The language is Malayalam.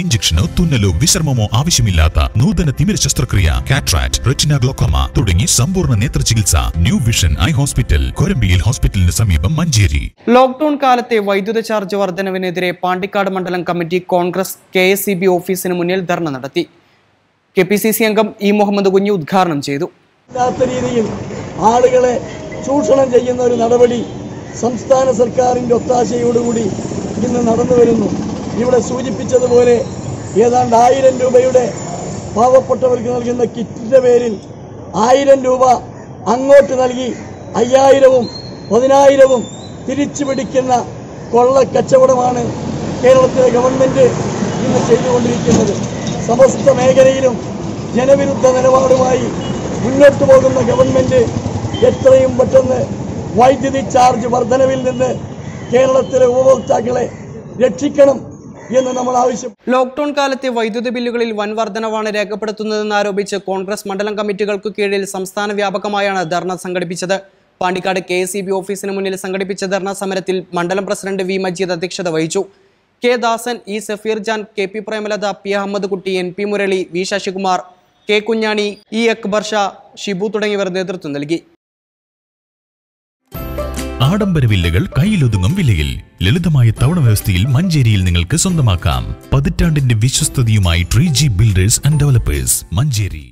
ഇഞ്ചക്ഷനോ തുന്നലോ വിശ്രമമോ ആവശ്യമില്ലാത്ത നൂതന തിമിര ശസ്ത്രക്രിയ കാട്രാക്ട് റെറ്റിന ഗ്ലോക്കോമ തുടങ്ങി സമ്പൂർണ നേത്ര ചികിത്സ ന്യൂ വിഷൻ ഐ ഹോസ്പിറ്റൽ കൊരമ്പിയിൽ ഹോസ്പിറ്റലിന് സമീപം മഞ്ചേരി. ലോക്ഡൌൺ കാലത്തെ വൈദ്യുത ചാർജ് വർധനവിനെതിരെ പാണ്ടിക്കാട് മണ്ഡലം committee Congress K S C B ഓഫീസിന് മുന്നിൽ ധർണ നടത്തി. കെ പി സി സി അംഗം ഇ മുഹമ്മദ് കുഞ്ഞി ഉദ്ഘാടനം ചെയ്തു. രീതിയിൽ ആളുകളെ ചൂഷണം ചെയ്യുന്ന ഒരു നടപടി സംസ്ഥാന സർക്കാരിന്റെ ഒത്താശയോടുകൂടി ഇന്ന് നടന്നു വരുന്നു. ഇവിടെ സൂചിപ്പിച്ചതുപോലെ ഏതാണ്ട് ആയിരം രൂപയുടെ പാവപ്പെട്ടവർക്ക് നൽകുന്ന കിറ്റിന്റെ പേരിൽ ആയിരം രൂപ അങ്ങോട്ട് നൽകി അയ്യായിരവും പതിനായിരവും തിരിച്ചു പിടിക്കുന്ന കൊള്ളക്കച്ചവടമാണ് കേരളത്തിലെ ഗവൺമെന്റ് ഇന്ന് ചെയ്തുകൊണ്ടിരിക്കുന്നത്. സമസ്ത മേഖലയിലും ജനവിരുദ്ധ നിലപാടുമായി മുന്നോട്ട് പോകുന്ന ഗവൺമെന്റ് എത്രയും പെട്ടെന്ന് വൈദ്യുതി ചാർജ് വർധനവിൽ നിന്ന് കേരളത്തിലെ ഉപഭോക്താക്കളെ രക്ഷിക്കണം. എന്ന് നമ്മൾ ആവശ്യം ലോക്ഡൌൺ കാലത്തെ വൈദ്യുതി ബില്ലുകളിൽ വൻ വർധനവാണ് രേഖപ്പെടുത്തുന്നതെന്ന് ആരോപിച്ച് കോൺഗ്രസ് മണ്ഡലം കമ്മിറ്റികൾക്ക് കീഴിൽ സംസ്ഥാന വ്യാപകമായാണ് ധർണ സംഘടിപ്പിച്ചത്. പാണ്ടിക്കാട് കെ എസ് ബി ഓഫീസിന് മുന്നിൽ സംഘടിപ്പിച്ച ധർണ സമരത്തിൽ മണ്ഡലം പ്രസിഡന്റ് വി മജീദ് അധ്യക്ഷത വഹിച്ചു. K Dasan E Safeer Jan K P Premalatha P Ahammed Kutty N P Murali V Sasikumar K Kunhani E Akbar Sha Shibu തുടങ്ങിയവർ നേതൃത്വം നൽകി. ആഡംബര വില്ലകൾ കയ്യിലൊതുങ്ങും വിലയിൽ. ലളിതമായ തവണ വ്യവസ്ഥയിൽ മഞ്ചേരിയിൽ നിങ്ങൾക്ക് സ്വന്തമാക്കാം. പതിറ്റാണ്ടിന്റെ വിശ്വസ്തതയുമായി tree G builders and developers Manjeri.